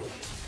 Thank you.